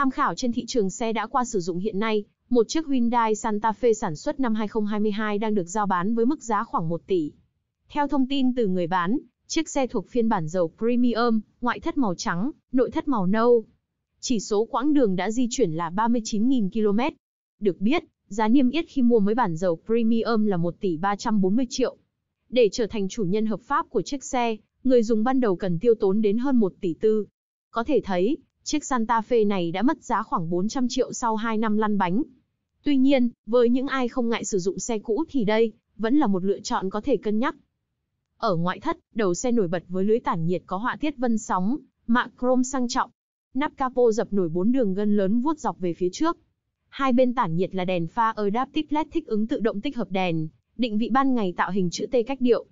Tham khảo trên thị trường xe đã qua sử dụng hiện nay, một chiếc Hyundai Santa Fe sản xuất năm 2022 đang được giao bán với mức giá khoảng 1 tỷ. Theo thông tin từ người bán, chiếc xe thuộc phiên bản dầu Premium, ngoại thất màu trắng, nội thất màu nâu. Chỉ số quãng đường đã di chuyển là 39.000 km. Được biết, giá niêm yết khi mua mới bản dầu Premium là 1 tỷ 340 triệu. Để trở thành chủ nhân hợp pháp của chiếc xe, người dùng ban đầu cần tiêu tốn đến hơn 1 tỷ tư. Có thể thấy, chiếc Santa Fe này đã mất giá khoảng 400 triệu sau 2 năm lăn bánh. Tuy nhiên, với những ai không ngại sử dụng xe cũ thì đây vẫn là một lựa chọn có thể cân nhắc. Ở ngoại thất, đầu xe nổi bật với lưới tản nhiệt có họa tiết vân sóng, mạ chrome sang trọng. Nắp capo dập nổi bốn đường gân lớn vuốt dọc về phía trước. Hai bên tản nhiệt là đèn pha Adaptive LED thích ứng tự động tích hợp đèn, định vị ban ngày tạo hình chữ T cách điệu.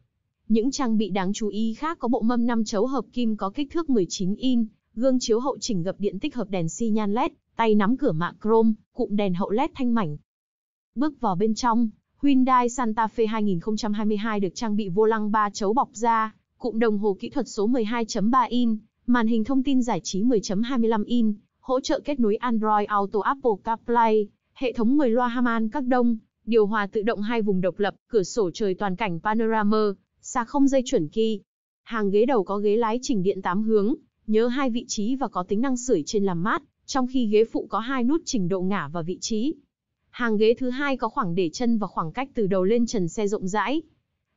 Những trang bị đáng chú ý khác có bộ mâm 5 chấu hợp kim có kích thước 19 in, gương chiếu hậu chỉnh gập điện tích hợp đèn xi nhan LED, tay nắm cửa mạ chrome, cụm đèn hậu LED thanh mảnh. Bước vào bên trong, Hyundai Santa Fe 2022 được trang bị vô lăng 3 chấu bọc da, cụm đồng hồ kỹ thuật số 12.3 in, màn hình thông tin giải trí 10.25 in, hỗ trợ kết nối Android Auto Apple CarPlay, hệ thống 10 loa Harman các đông, điều hòa tự động hai vùng độc lập, cửa sổ trời toàn cảnh panorama, xa không dây chuẩn kỳ. Hàng ghế đầu có ghế lái chỉnh điện 8 hướng, nhớ hai vị trí và có tính năng sưởi trên làm mát, trong khi ghế phụ có hai nút chỉnh độ ngả và vị trí. Hàng ghế thứ hai có khoảng để chân và khoảng cách từ đầu lên trần xe rộng rãi.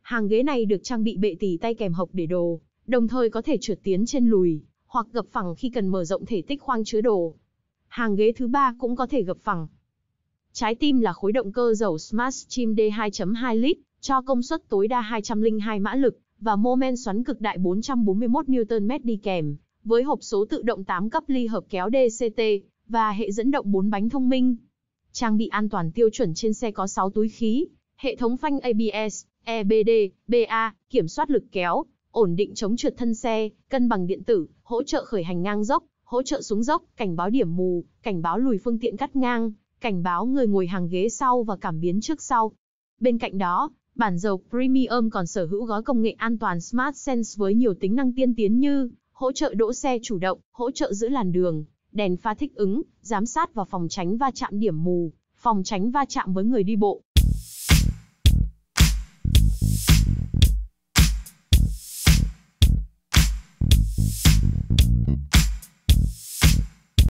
Hàng ghế này được trang bị bệ tỉ tay kèm hộc để đồ, đồng thời có thể trượt tiến trên lùi, hoặc gập phẳng khi cần mở rộng thể tích khoang chứa đồ. Hàng ghế thứ ba cũng có thể gập phẳng. Trái tim là khối động cơ dầu Smart Stream D2.2 lít, cho công suất tối đa 202 mã lực, và mô men xoắn cực đại 441 Nm đi kèm, với hộp số tự động 8 cấp ly hợp kéo DCT, và hệ dẫn động 4 bánh thông minh. Trang bị an toàn tiêu chuẩn trên xe có 6 túi khí, hệ thống phanh ABS, EBD, BA, kiểm soát lực kéo, ổn định chống trượt thân xe, cân bằng điện tử, hỗ trợ khởi hành ngang dốc, hỗ trợ xuống dốc, cảnh báo điểm mù, cảnh báo lùi phương tiện cắt ngang, cảnh báo người ngồi hàng ghế sau và cảm biến trước sau. Bên cạnh đó, bản dầu Premium còn sở hữu gói công nghệ an toàn Smart Sense với nhiều tính năng tiên tiến như hỗ trợ đỗ xe chủ động, hỗ trợ giữ làn đường, đèn pha thích ứng, giám sát và phòng tránh va chạm điểm mù, phòng tránh va chạm với người đi bộ,